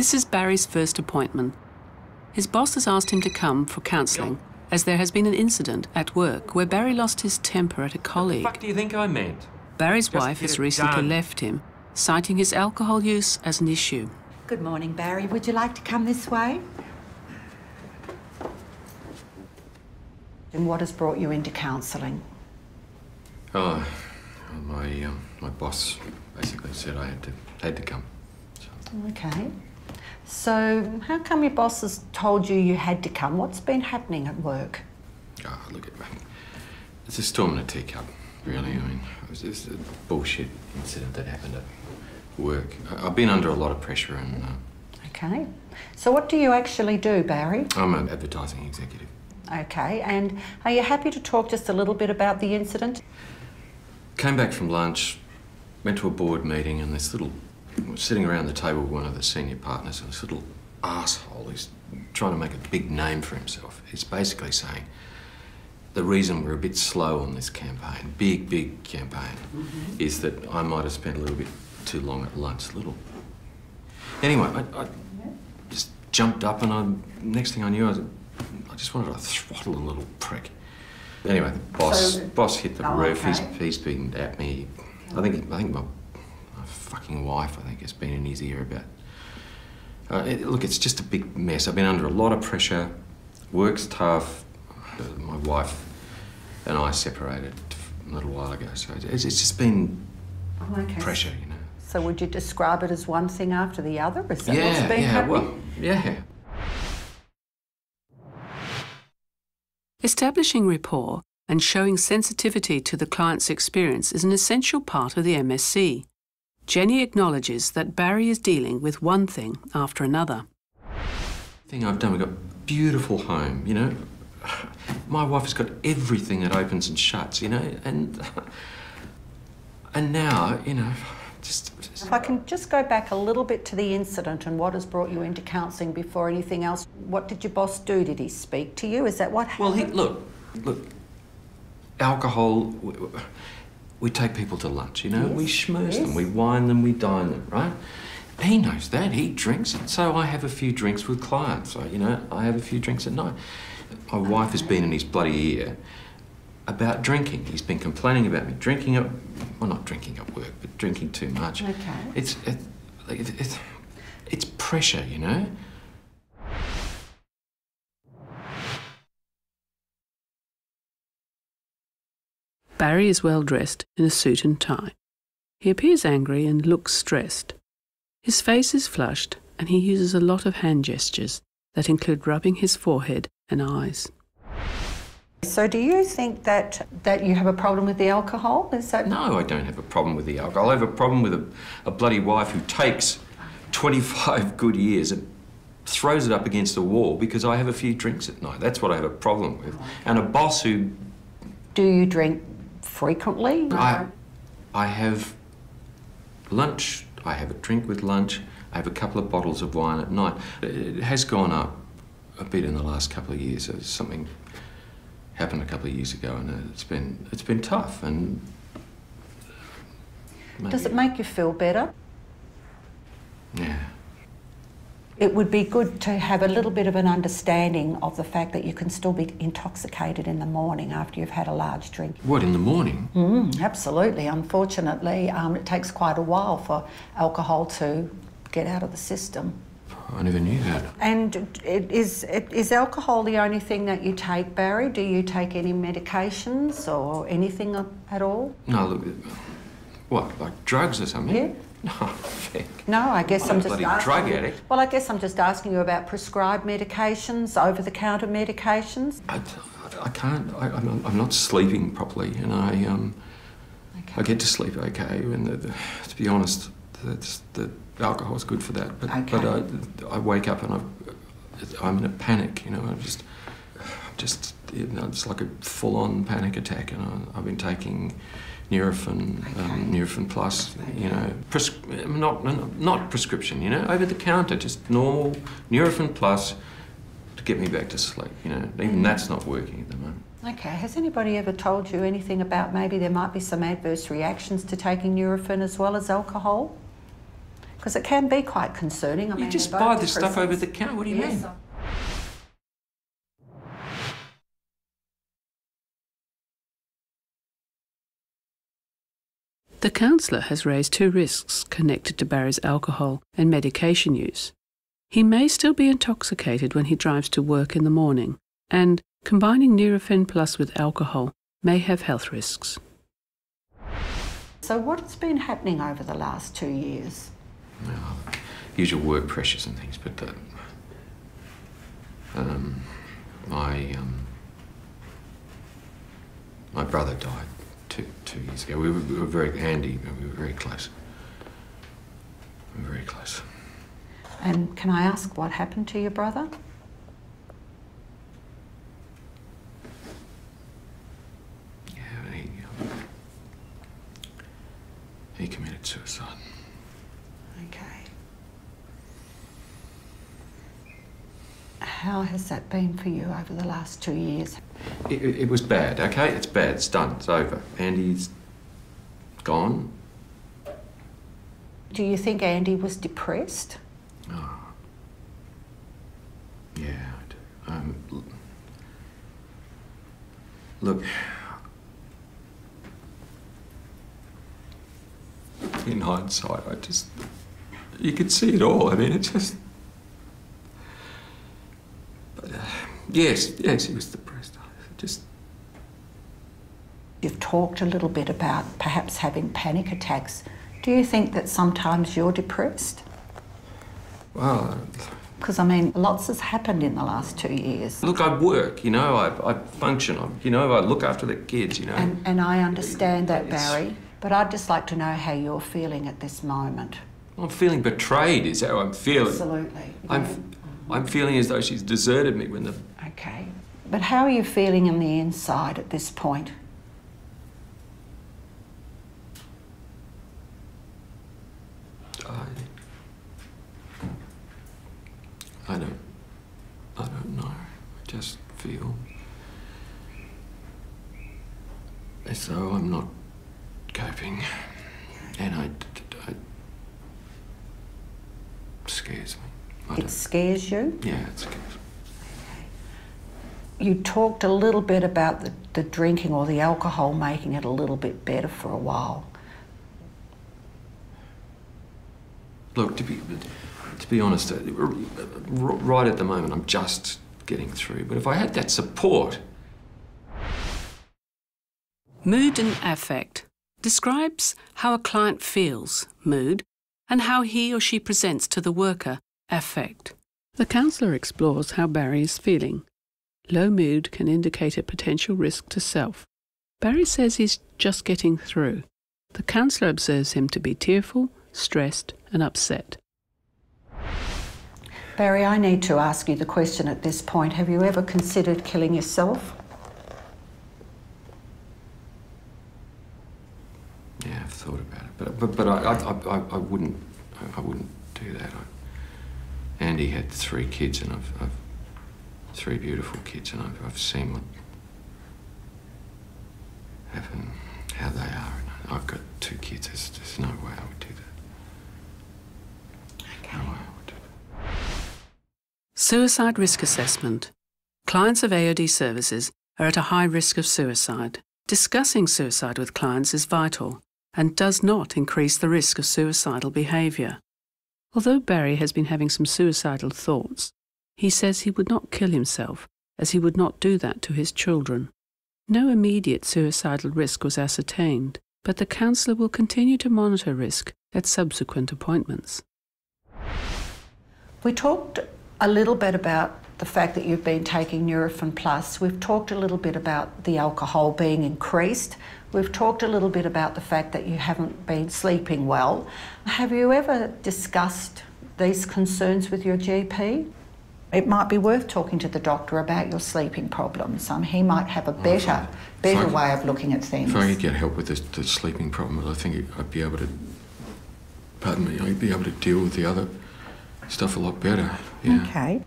This is Barry's first appointment. His boss has asked him to come for counselling as there has been an incident at work where Barry lost his temper at a colleague. What the fuck do you think I meant? Barry's Just wife has recently done. left him, citing his alcohol use as an issue. Good morning, Barry. Would you like to come this way? And what has brought you into counselling? Oh, my um, my boss basically said I had to had to come. So, Okay. So, how come your boss has told you you had to come? What's been happening at work? oh, look at It's a storm in a teacup, really. I mean, it was just a bullshit incident that happened at work. I've been under a lot of pressure, and uh, Okay. So, what do you actually do, Barry? I'm an advertising executive. Okay. And are you happy to talk just a little bit about the incident? Came back from lunch, went to a board meeting, and this little was sitting around the table with one of the senior partners, and this little asshole is trying to make a big name for himself. He's basically saying the reason we're a bit slow on this campaign, big, big campaign, mm-hmm. is that I might have spent a little bit too long at lunch. Little. Anyway, I, I just jumped up, and I, next thing I knew, I, I just wanted to throttle the little prick. Anyway, the boss, So- boss hit the Oh, roof. He's, okay. he's been at me. I think, I think my fucking wife, I think, has been in his ear about. Uh, it, look, it's just a big mess. I've been under a lot of pressure. Work's tough. My wife and I separated a little while ago, so it's, it's just been Oh, okay. pressure, you know. So, would you describe it as one thing after the other? Is that what's yeah, been yeah, happening? well, yeah. Establishing rapport and showing sensitivity to the client's experience is an essential part of the MSE. Jenny acknowledges that Barry is dealing with one thing after another. thing I've done, we've got a beautiful home, you know. My wife has got everything that opens and shuts, you know, and and now, you know, just, just If I can just go back a little bit to the incident and what has brought you into counselling before anything else, what did your boss do? Did he speak to you? Is that what well, happened? he, look, look, alcohol. We, we take people to lunch, you know. we Yes, schmooze yes. them, we wine them, we dine them, right? He knows that. He drinks it. So I have a few drinks with clients. I, you know, I have a few drinks at night. My wife has been in his bloody ear about drinking. He's been complaining about me drinking at, well, not drinking at work, but drinking too much. Okay. It's, it, it, it's, it's pressure, you know. Barry is well dressed in a suit and tie. He appears angry and looks stressed. His face is flushed and he uses a lot of hand gestures that include rubbing his forehead and eyes. So, do you think that that you have a problem with the alcohol? Is that No, I don't have a problem with the alcohol. I have a problem with a, a bloody wife who takes 25 good years and throws it up against the wall because I have a few drinks at night. That's what I have a problem with. And a boss who Do you drink frequently? I, I have lunch, I have a drink with lunch, I have a couple of bottles of wine at night. It has gone up a bit in the last couple of years. Something happened a couple of years ago and it's been, it's been tough and... Does it make you feel better? Yeah. It would be good to have a little bit of an understanding of the fact that you can still be intoxicated in the morning after you've had a large drink. What, in the morning? Mm, absolutely. Unfortunately, um, it takes quite a while for alcohol to get out of the system. I never knew that. And it is, it, is alcohol the only thing that you take, Barry? Do you take any medications or anything at all? No, look, what, like drugs or something? Yeah. No, I guess I'm I'm just asking drug you- addict. Well, I guess I'm just asking you about prescribed medications, over-the-counter medications. I, I can't, I, I'm, not- I'm not sleeping properly and I, um, I get to sleep okay. And the, the, to be honest, that's, the alcohol's good for that. But, but I, I wake up and I, I'm in a panic, you know, I'm just, just, you know, it's like a full-on panic attack and I, I've been taking Nurofen, um, Nurofen Plus, you know, pres- not, not prescription, you know, over the counter, just normal Nurofen Plus to get me back to sleep, you know. Even that's not working at the moment. Okay, has anybody ever told you anything about maybe there might be some adverse reactions to taking Nurofen as well as alcohol? Because it can be quite concerning. I You mean, just buy this stuff over the counter. What do you Yes. mean? The counsellor has raised two risks connected to Barry's alcohol and medication use. He may still be intoxicated when he drives to work in the morning, and combining Nurofen Plus with alcohol may have health risks. So, what's been happening over the last two years? Well, usual work pressures and things, but uh, um, my um, my brother died two two years ago. We were, we were very Andy. We were very close. We were very close. And can I ask what happened to your brother? Yeah, and he um, he committed suicide. Okay. How has that been for you over the last two years? It, it, it was bad. Okay, it's bad. It's done. It's over. Andy's gone. Do you think Andy was depressed? Oh. Yeah, I do. Um, look, in hindsight, I just. You could see it all. I mean, it just. But, uh, yes, yes, he was depressed. Just. You've talked a little bit about perhaps having panic attacks. Do you think that sometimes you're depressed? Well, uh, Because, I mean, lots has happened in the last two years. look, I work, you know, I, I function, I, you know, I look after the kids, you know. And, and I understand that, Barry, but I'd just like to know how you're feeling at this moment. I'm feeling betrayed, is how I'm feeling. Absolutely. I'm, I'm feeling as though she's deserted me when the. Okay. But how are you feeling on the inside at this point? I, I don't. I don't know. I just feel as though I'm not coping, and I. I scares me. I It scares you? Yeah, it scares me. You talked a little bit about the, the drinking or the alcohol making it a little bit better for a while. Look, to be to be honest, uh, r- r- right at the moment, I'm just getting through. But if I had that support, Mood and affect describes how a client feels, mood, and how he or she presents to the worker, affect. The counsellor explores how Barry is feeling. Low mood can indicate a potential risk to self. Barry says he's just getting through. The counsellor observes him to be tearful, stressed, and upset. Barry, I need to ask you the question at this point. Have you ever considered killing yourself? yeah, I've thought about it. But but, but I, I, I, I wouldn't I, I wouldn't do that. I, Andy had three kids, and I've, I've three beautiful kids, and I've, I've seen what happen, how they are. And I've got two kids. There's, there's no way I would do that. No way I would do that. Suicide risk assessment. Clients of AOD services are at a high risk of suicide. Discussing suicide with clients is vital and does not increase the risk of suicidal behaviour. Although Barry has been having some suicidal thoughts, he says he would not kill himself as he would not do that to his children. No immediate suicidal risk was ascertained, but the counsellor will continue to monitor risk at subsequent appointments. We talked a little bit about the fact that you've been taking Nurofen Plus. We've talked a little bit about the alcohol being increased. We've talked a little bit about the fact that you haven't been sleeping well. Have you ever discussed these concerns with your GP? It might be worth talking to the doctor about your sleeping problems. Um, he might have a better, better Fine. way of looking at things. If I could get help with this, the sleeping problem, I think I'd be able to. Pardon me. I'd be able to deal with the other stuff a lot better. Yeah. Okay.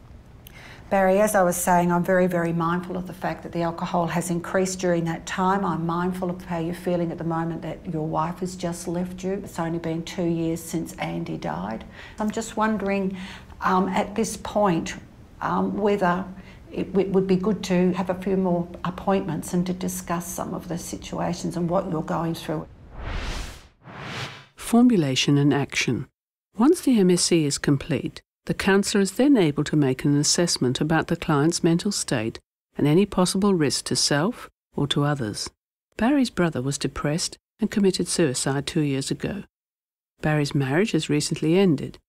Barry, as I was saying, I'm very, very mindful of the fact that the alcohol has increased during that time. I'm mindful of how you're feeling at the moment that your wife has just left you. It's only been two years since Andy died. I'm just wondering um, at this point um, whether it, it would be good to have a few more appointments and to discuss some of the situations and what you're going through. Formulation and action. Once the MSE is complete, the counsellor is then able to make an assessment about the client's mental state and any possible risk to self or to others. Barry's brother was depressed and committed suicide two years ago. Barry's marriage has recently ended.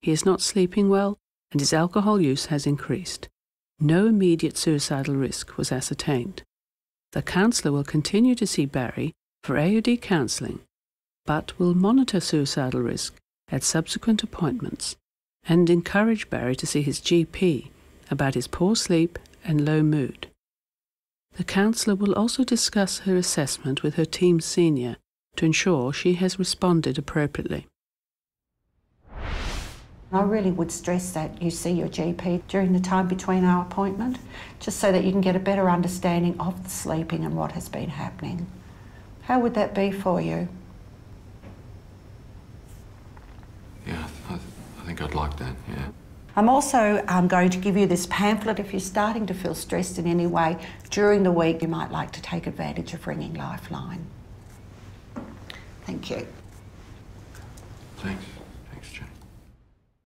He is not sleeping well and his alcohol use has increased. No immediate suicidal risk was ascertained. The counsellor will continue to see Barry for AUD counselling, but will monitor suicidal risk at subsequent appointments and encourage Barry to see his GP about his poor sleep and low mood. The counsellor will also discuss her assessment with her team senior to ensure she has responded appropriately. I really would stress that you see your GP during the time between our appointment, just so that you can get a better understanding of the sleeping and what has been happening. How would that be for you? Yeah, I, I think I'd like that, yeah. I'm also um, going to give you this pamphlet. If you're starting to feel stressed in any way during the week, you might like to take advantage of ringing Lifeline. Thank you. Thanks.